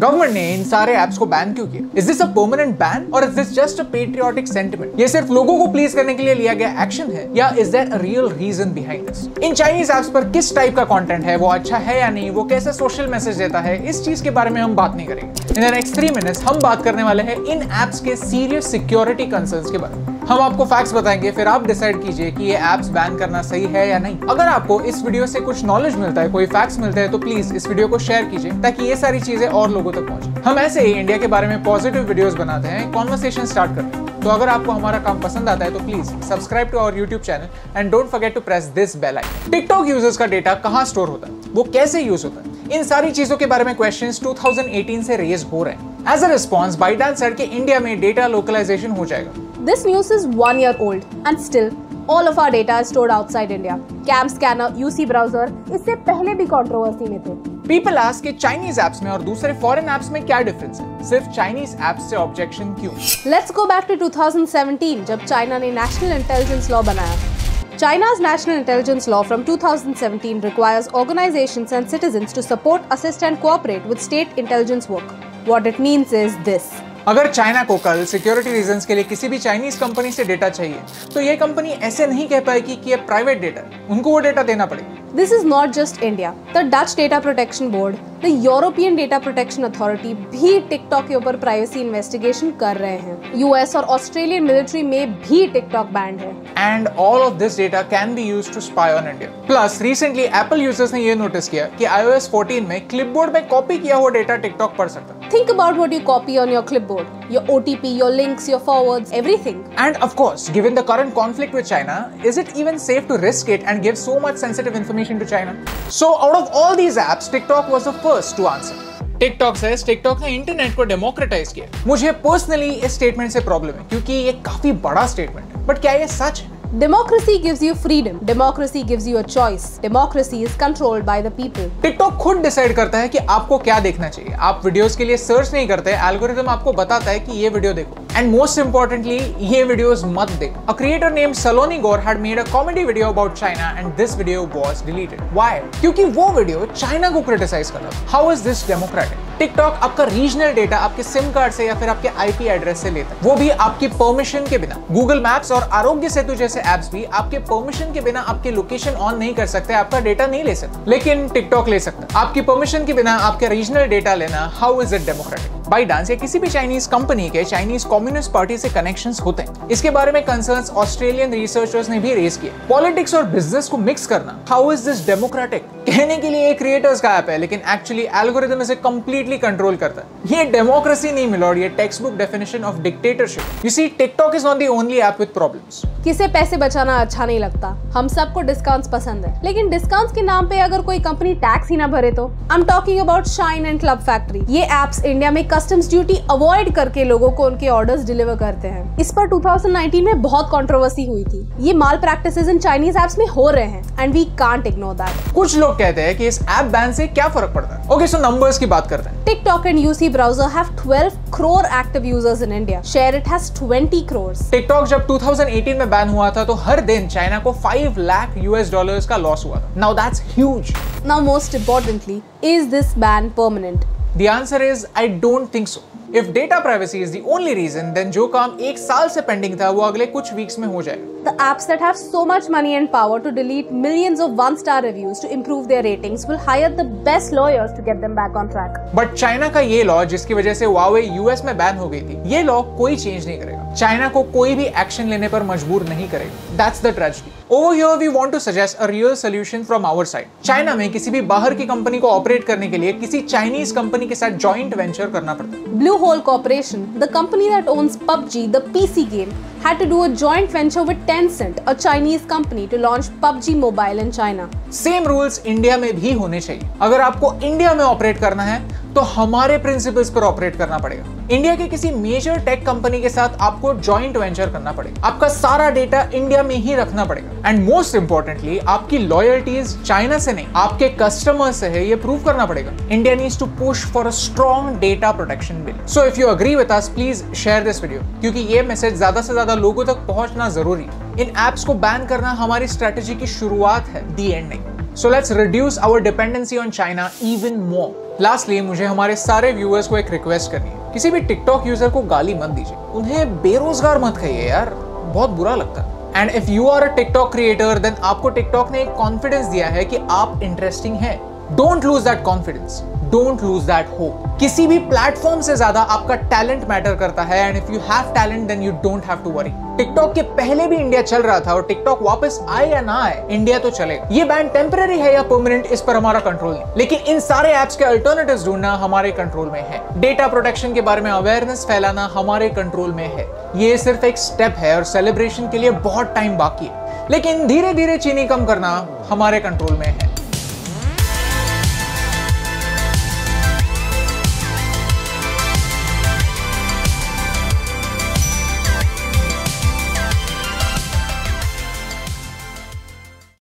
Government ने इन सारे apps को बैन क्यों किया? Is this a permanent ban और is this just a patriotic sentiment ये सिर्फ़ लोगों को प्लीज़ करने के लिए लिया गया एक्शन है, या is there a real reason behind this in Chinese apps पर किस टाइप का कंटेंट है? वो अच्छा है या नहीं? वो कैसे सोशल मैसेज देता है? इस चीज़ के बारे में हम बात नहीं करेंगे। In the next three minutes हम बात करने वाले हैं इन एप्स के सीरियस सिक्योरिटी कंसर्न्स के बारे में। हम आपको फैक्ट्स बताएँगे, फिर आप डिसाइड कीजिए कि ये एप्स बैन करना सही है या नहीं। अगर आपको इस वीडियो से कुछ नॉलेज मिलता है, कोई फैक्ट्स मिलते हैं तो प्लीज़ इस वीडियो को शेयर कीजिए, ताकि ये सारी चीज़ें और लोगों तक पहुँचे। हम ऐसे ही इंडिया के बारे में पॉजिटिव वीडियोस बनाते हैं कॉन्वर्सेशन स्टार्ट करते हैं। तो अगर आपको हमारा काम पसंद आता है तो please subscribe to our YouTube channel and don't forget to press this bell icon TikTok users का डेटा कहाँ स्टोर होता है? वो कैसे यूज़ होता है? इन सारी चीज़ों के बारे में क्वेश्चंस 2018 से रेज हो रहे हैं। एज अ रिस्पॉन्स बाइडांस सर के इंडिया में डेटा लोकलाइजेशन हो जाएगा। This news is one year old and still all of our data is stored outside India. Cam scanner, UC browser इससे पहले भी कंट्रोवर्सी में थे पीपल आस्क कि चाइनीज एप्स में और दूसरे फॉरेन एप्स में क्या डिफरेंस है सिर्फ चाइनीज एप्स से ऑब्जेक्शन क्यों Let's go back to 2017 जब चाइना ने नेशनल इंटेलिजेंस लॉ बनाया China's National Intelligence Law from 2017 requires organizations and citizens to support, assist and cooperate with state intelligence work. What it means is this. अगर China को कल security reasons के लिए किसी भी चाइनीज़ कंपनी से data चाहिए तो ये कंपनी ऐसे नहीं कह पाएगी कि ये प्राइवेट डेटा उनको वो डेटा देना पड़ेगा। This is not just India. The Dutch Data Protection Board, the European Data Protection Authority भी टिकटॉक के ऊपर प्राइवेसी इन्वेस्टिगेशन कर रहे हैं। यूएस और ऑस्ट्रेलियन मिलिट्री में भी टिकटॉक बैंड है। And all of this data can be use to spy on India plus recently Apple users ने ये नोटिस किया कि iOS 14 में क्लिपबोर्ड में कॉपी किया हुआ डेटा टिकटॉक पढ़ सकता है। Think about what you copy on your clipboard. Your OTP, your links, your forwards, everything. And of course, given the current conflict with China, is it even safe to risk it and give so much sensitive information to China? So, out of all these apps, TikTok was the first to answer. TikTok says TikTok ने internet को democratize किया मुझे personally इस statement से problem है क्योंकि ये काफी बड़ा स्टेटमेंट है बट क्या ये सच है Democracy gives you freedom. Democracy gives you a choice. Democracy is controlled by the people. TikTok खुद डिसाइड करता है कि आपको क्या देखना चाहिए आप वीडियोस के लिए सर्च नहीं करते एल्गोरिथम आपको बताता है कि ये वीडियो देखो एंड मोस्ट इंपॉर्टेंटली ये वीडियोस मत देखो। A creator name Saloni Gaur had made a comedy video about China and this video was deleted why क्योंकि वो वीडियो चाइना को क्रिटिसाइज कर रहा how is this democratic TikTok आपका रीजनल डेटा आपके सिम कार्ड से या फिर आपके आईपी एड्रेस से लेता है। वो भी आपकी परमिशन के बिना। गूगल मैप्स और आरोग्य सेतु जैसे एप्स भी आपके परमिशन के बिना आपके लोकेशन ऑन नहीं कर सकते, आपका डेटा नहीं ले सकते। लेकिन टिकटॉक ले सकता आपकी परमिशन के बिना आपके रीजनल डेटा लेना how is it democratic ByteDance या किसी भी चाइनीज़ कंपनी के चाइनीज़ कम्युनिस्ट पार्टी से कनेक्शन होते हैं। इसके बारे में कंसर्न ऑस्ट्रेलियन रिसर्चर्स ने भी रेज किया पॉलिटिक्स और बिज़नेस को मिक्स करना। हाउ इज़ दिस डेमोक्रेटिक कहने के लिए एक क्रिएटर्स का ऐप है लेकिन एक्चुअली एल्गोरिथम इसे कंप्लीटली कंट्रोल करता है। ये डेमोक्रेसी नहीं मिलोड ये textbook definition of dictatorship you see TikTok is not the only app with problems किसे पैसे बचाना अच्छा नहीं लगता? हम सबको डिस्काउंट्स पसंद है। लेकिन डिस्काउंट्स के नाम पे अगर कोई कंपनी टैक्स ही ना भरे तो? I am talking about Shein and Club Factory ये एप्स इंडिया में कस्टम्स ड्यूटी अवॉइड करके लोगों को उनके ऑर्डर्स डिलीवर करते हैं। इस पर 2019 में बहुत कंट्रोवर्सी हुई थी। ये माल प्रैक्टिसेस इन चाइनीज़ एप्स में हो रहे हैं and we can't ignore that कुछ लोग कहते हैं कि इस ऐप बैन से क्या फ़र्क पड़ता है? ओके सो नंबर्स की बात करते हैं। TikTok and UC browser have 12 crore active users in India SHAREit has 20 crore TikTok जब 2018 में बैन हुआ था तो हर दिन चाइना को 5 लाख यूएस डॉलर्स का लॉस हुआ था। Now that's huge now most importantly is this ban permanent The answer is I don't think so. If data privacy is the only reason then जो काम एक साल से पेंडिंग था वो अगले कुछ वीक्स में हो जाएगा। The apps that have so much money and power to delete millions of one-star reviews to improve their ratings will hire the best lawyers to get them back on track. But China का ये law जिसकी वजह से Huawei US में ban हो गई थी ये लॉ कोई चेंज नहीं करेगा। चाइना को कोई भी एक्शन लेने पर मजबूर नहीं करेगा। That's the tragedy over here we want to suggest a real solution from our side China में किसी भी बाहर की कंपनी को ऑपरेट करने के लिए किसी चाइनीज़ कंपनी के साथ जॉइंट वेंचर करना पड़ता है। Blue Hole Corporation, the company that owns PUBG, the PC game, had to do a joint venture with Tencent, a Chinese company, to launch PUBG Mobile in China. Same rules India में भी होने चाहिए अगर आपको India में operate करना है तो हमारे प्रिंसिपल्स पर ऑपरेट करना पड़ेगा इंडिया के किसी मेजर टेक कंपनी के साथ आपको जॉइंट वेंचर करना पड़ेगा। आपका सारा डेटा इंडिया में ही रखना पड़ेगा। एंड मोस्ट इंपॉर्टेंटली आपकी लॉयल्टीज चाइना से नहीं, आपके कस्टमर से है, ये प्रूव करना पड़ेगा। India needs to push for a strong data protection bill so if you agree with us please share this video क्योंकि ये मैसेज ज़्यादा से ज़्यादा लोगों तक पहुँचना ज़रूरी है। इन एप्स को बैन करना हमारी स्ट्रेटेजी की शुरुआत है दी एंड नहीं। So let's reduce our dependency on China even more lastly मुझे हमारे सारे व्यूअर्स को एक रिक्वेस्ट करनी है। किसी भी टिकटॉक यूज़र को गाली मत दीजिए। उन्हें बेरोजगार मत कहिए यार। बहुत बुरा लगता है। And if you are a TikTok creator then आपको टिकटॉक ने एक कॉन्फिडेंस दिया है कि आप इंटरेस्टिंग है। Don't lose that confidence don't lose that hope किसी भी प्लेटफॉर्म से ज़्यादा आपका टैलेंट मैटर करता है and if you have talent then you don't have to worry TikTok के पहले भी इंडिया चल रहा था, और टिकटॉक वापस आए या ना आए इंडिया तो चले। ये बैन टेम्पररी है या परमानेंट इस पर हमारा कंट्रोल नहीं। लेकिन इन सारे एप्स के अल्टरनेटिव्स ढूंढना हमारे कंट्रोल में है। डेटा प्रोटेक्शन के बारे में अवेयरनेस फैलाना हमारे कंट्रोल में है। ये सिर्फ़ एक स्टेप है, और सेलिब्रेशन के लिए बहुत टाइम बाकी है। लेकिन धीरे धीरे चीनी कम करना हमारे कंट्रोल में है।